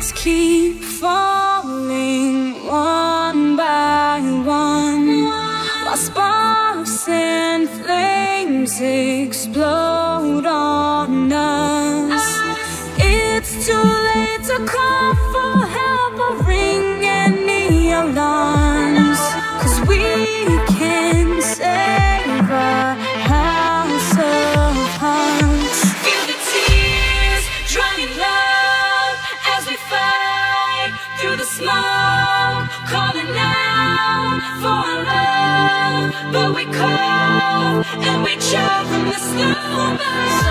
snowflakes keep falling one by one. While sparks and flames explode on us. It's too late to call for help or ring any alarms. Cause we can save the smoke, calling out for love. But we call and we choke from the snow.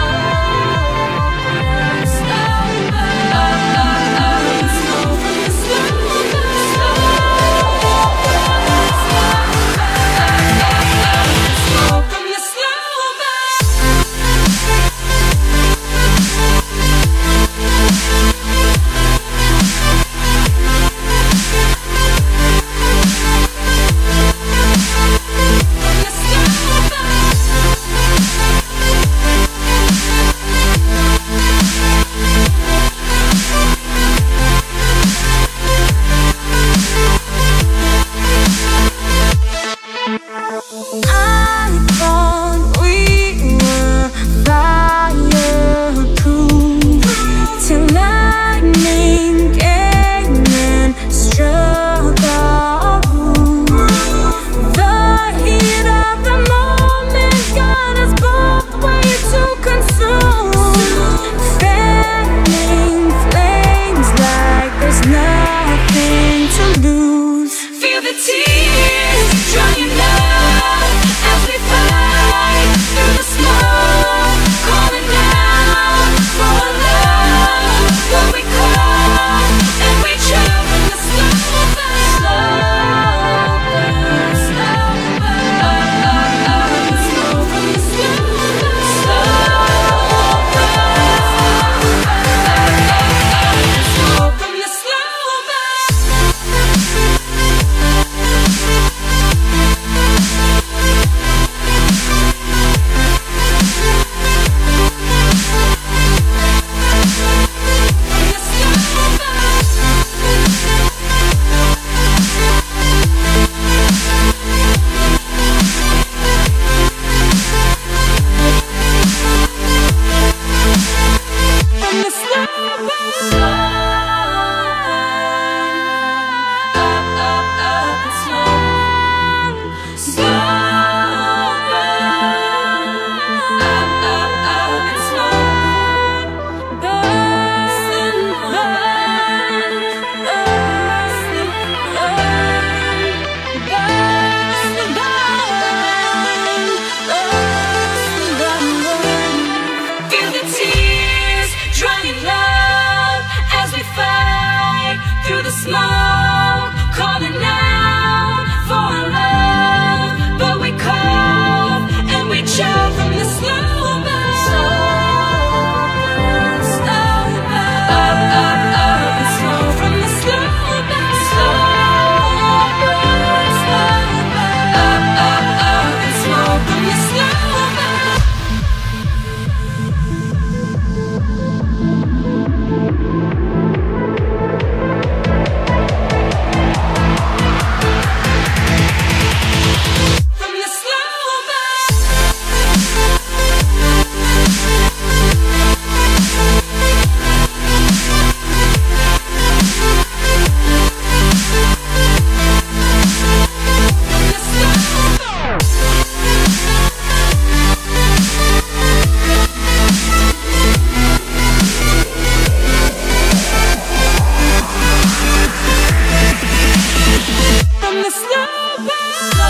Bye.